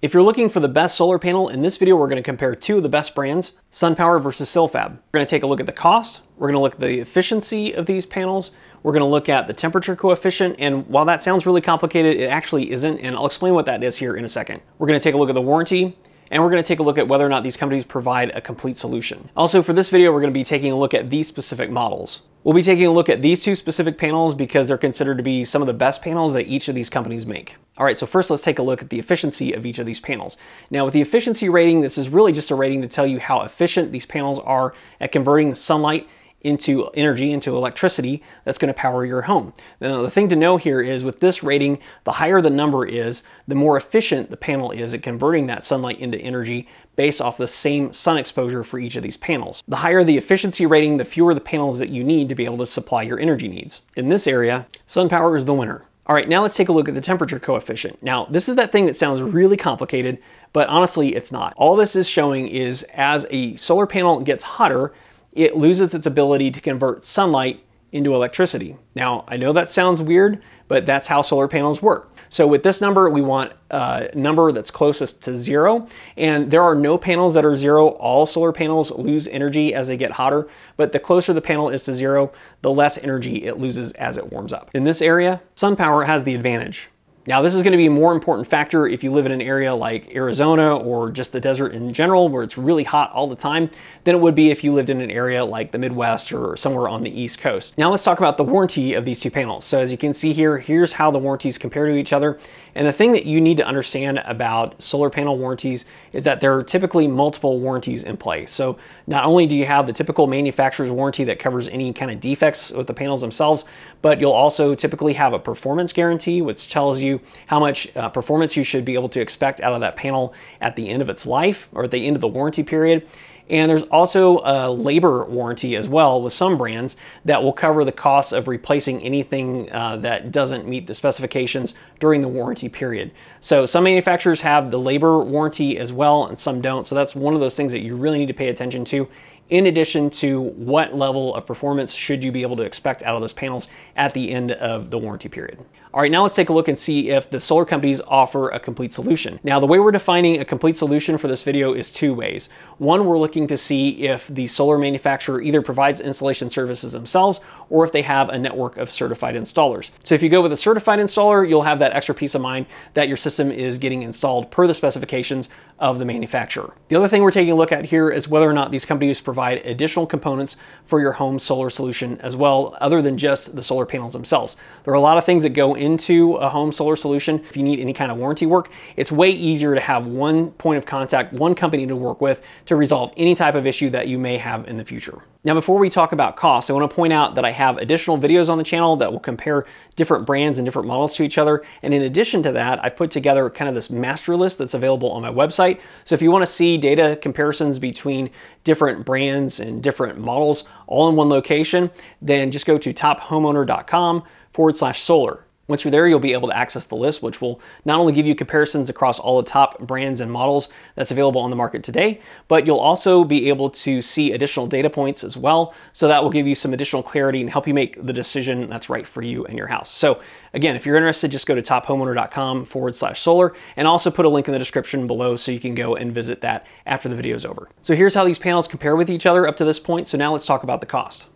If you're looking for the best solar panel, in this video we're going to compare two of the best brands, SunPower versus Silfab. We're going to take a look at the cost, we're going to look at the efficiency of these panels, we're going to look at the temperature coefficient, and while that sounds really complicated, it actually isn't, and I'll explain what that is here in a second. We're going to take a look at the warranty, and we're going to take a look at whether or not these companies provide a complete solution. Also for this video, we're to be taking a look at these specific models. We'll be taking a look at these two specific panels because they're considered to be some of the best panels that each of these companies make. All right, so first let's take a look at the efficiency of each of these panels. Now with the efficiency rating, this is really just a rating to tell you how efficient these panels are at converting the sunlight into energy, into electricity that's going to power your home. Now, the thing to know here is with this rating, the higher the number is, the more efficient the panel is at converting that sunlight into energy based off the same sun exposure for each of these panels. The higher the efficiency rating, the fewer the panels that you need to be able to supply your energy needs. In this area, SunPower is the winner. All right, now let's take a look at the temperature coefficient. Now, this is that thing that sounds really complicated, but honestly, it's not. All this is showing is as a solar panel gets hotter, it loses its ability to convert sunlight into electricity. Now, I know that sounds weird, but that's how solar panels work. So with this number, we want a number that's closest to zero. And there are no panels that are zero. All solar panels lose energy as they get hotter, but the closer the panel is to zero, the less energy it loses as it warms up. In this area, SunPower has the advantage. Now, this is going to be a more important factor if you live in an area like Arizona or just the desert in general, where it's really hot all the time, than it would be if you lived in an area like the Midwest or somewhere on the East Coast. Now, let's talk about the warranty of these two panels. So as you can see here, here's how the warranties compare to each other. And the thing that you need to understand about solar panel warranties is that there are typically multiple warranties in place. So not only do you have the typical manufacturer's warranty that covers any kind of defects with the panels themselves, but you'll also typically have a performance guarantee, which tells you how much uh, performance you should be able to expect out of that panel at the end of its life or at the end of the warranty period. And there's also a labor warranty as well with some brands that will cover the cost of replacing anything uh, that doesn't meet the specifications during the warranty period. So some manufacturers have the labor warranty as well and some don't. So that's one of those things that you really need to pay attention to in addition to what level of performance should you be able to expect out of those panels at the end of the warranty period. All right, now let's take a look and see if the solar companies offer a complete solution. Now, the way we're defining a complete solution for this video is two ways. One, we're looking to see if the solar manufacturer either provides installation services themselves or if they have a network of certified installers. So if you go with a certified installer, you'll have that extra peace of mind that your system is getting installed per the specifications of the manufacturer. The other thing we're taking a look at here is whether or not these companies provide additional components for your home solar solution as well, other than just the solar panels themselves. There are a lot of things that go into a home solar solution. If you need any kind of warranty work, it's way easier to have one point of contact, one company to work with to resolve any type of issue that you may have in the future. Now, before we talk about cost, I want to point out that I have additional videos on the channel that will compare different brands and different models to each other. And in addition to that, I've put together kind of this master list that's available on my website. So if you want to see data comparisons between different brands and different models all in one location, then just go to tophomeowner.com forward slash solar. Once you're there, you'll be able to access the list, which will not only give you comparisons across all the top brands and models that's available on the market today, but you'll also be able to see additional data points as well. So that will give you some additional clarity and help you make the decision that's right for you and your house. So again, if you're interested, just go to tophomeowner.com forward slash solar and also put a link in the description below so you can go and visit that after the video is over. So here's how these panels compare with each other up to this point. So now let's talk about the cost.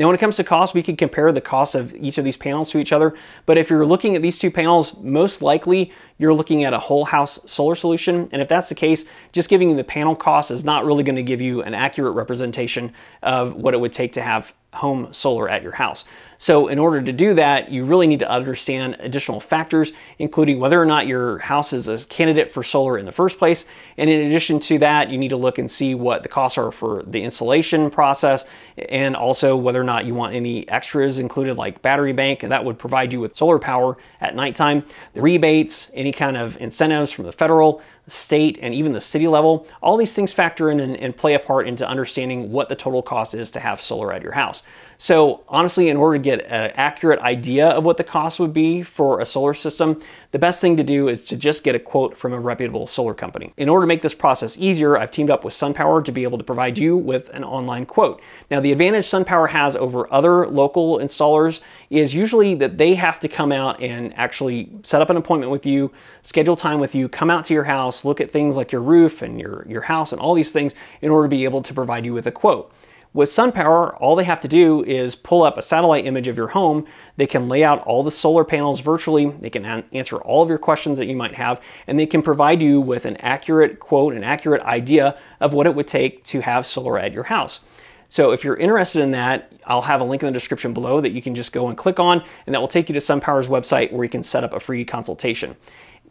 Now, when it comes to cost, we can compare the cost of each of these panels to each other. But if you're looking at these two panels, most likely you're looking at a whole house solar solution. And if that's the case, just giving you the panel cost is not really going to give you an accurate representation of what it would take to have home solar at your house. So in order to do that, you really need to understand additional factors, including whether or not your house is a candidate for solar in the first place. And in addition to that, you need to look and see what the costs are for the installation process and also whether or not you want any extras included like battery bank, that would provide you with solar power at nighttime, the rebates, any kind of incentives from the federal, state, and even the city level. All these things factor in and, and play a part into understanding what the total cost is to have solar at your house. So honestly, in order to get an accurate idea of what the cost would be for a solar system, the best thing to do is to just get a quote from a reputable solar company. In order to make this process easier, I've teamed up with SunPower to be able to provide you with an online quote. Now, the advantage SunPower has over other local installers is usually that they have to come out and actually set up an appointment with you, schedule time with you, come out to your house, look at things like your roof and your, your house and all these things in order to be able to provide you with a quote. With SunPower, all they have to do is pull up a satellite image of your home. They can lay out all the solar panels virtually. They can answer all of your questions that you might have, and they can provide you with an accurate quote, an accurate idea of what it would take to have solar at your house. So if you're interested in that, I'll have a link in the description below that you can just go and click on, and that will take you to SunPower's website where you can set up a free consultation.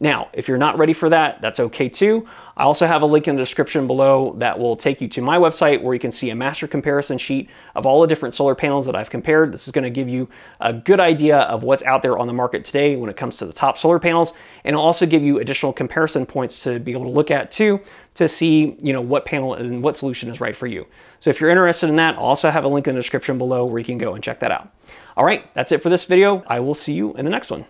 Now, if you're not ready for that, that's okay too. I also have a link in the description below that will take you to my website where you can see a master comparison sheet of all the different solar panels that I've compared. This is gonna give you a good idea of what's out there on the market today when it comes to the top solar panels, and it'll also give you additional comparison points to be able to look at too to see you know what panel and what solution is right for you. So if you're interested in that, I'll also have a link in the description below where you can go and check that out. All right, that's it for this video. I will see you in the next one.